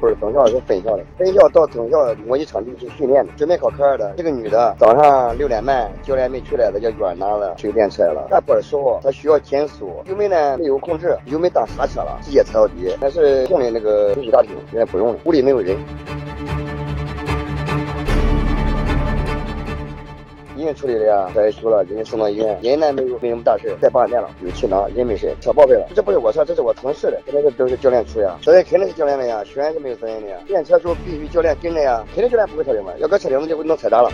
不是总校是分校的，分校到总校模拟场地去训练的，准备考科二的。这个女的早上六点半，教练没出来，她叫远拿了水电车来了。下坡的时候，她需要减速，油门呢没有控制，油门打刹车了，直接踩到底。但是送的那个休息大厅，现在不用了，屋里没有人。已经处理了呀，再输了，人家送到医院，人呢没有没什么大事，在保险店了，有气囊，人没事，车报废了。这不是我车，这是我同事的，肯定是都是教练出呀，责任肯定是教练的呀，学员是没有责任的呀。练车时候必须教练跟着呀，肯定教练不会车顶嘛，要搁车顶子就会弄踩砸了。